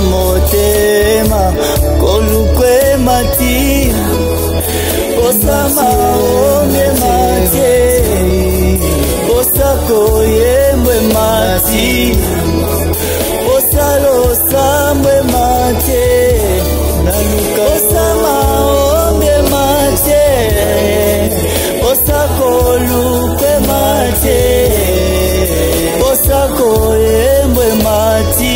motema koluku emati posama onge mati posako yembwe mati posalo sambwe mati posama onge mati posako lukwe mati posako yembwe mati